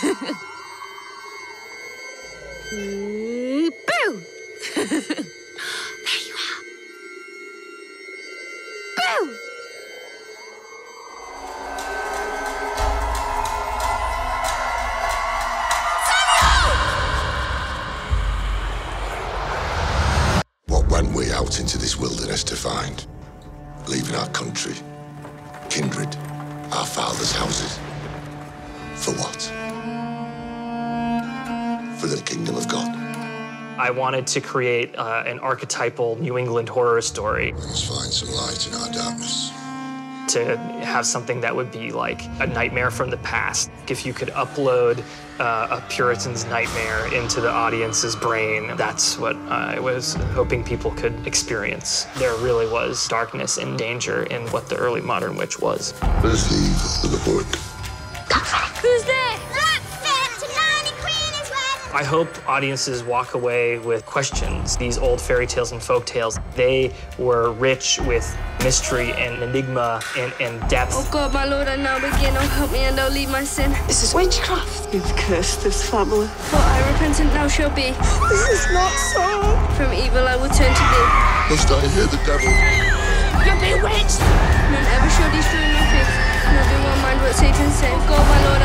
Boo! there you are. Boo! What went we out into this wilderness to find? Leaving our country, kindred, our fathers' houses. For what? For the kingdom of God. I wanted to create uh, an archetypal New England horror story We must find some light in our darkness. to have something that would be like a nightmare from the past. If you could upload uh, a Puritan's nightmare into the audience's brain, that's what I was hoping people could experience. There really was darkness and danger in what the early modern witch was. There's the evil of the book. I hope audiences walk away with questions. These old fairy tales and folk tales, they were rich with mystery and enigma and, and depth. Oh God, my Lord, I now begin. Oh, help me and don't leave my sin. This is witchcraft. You've cursed this family. For I repentant now shall be. This is not so. From evil I will turn to thee. Must I hear the devil? You're bewitched. None ever shall destroy my faith. Nor do one mind what Satan said. Oh God, my Lord,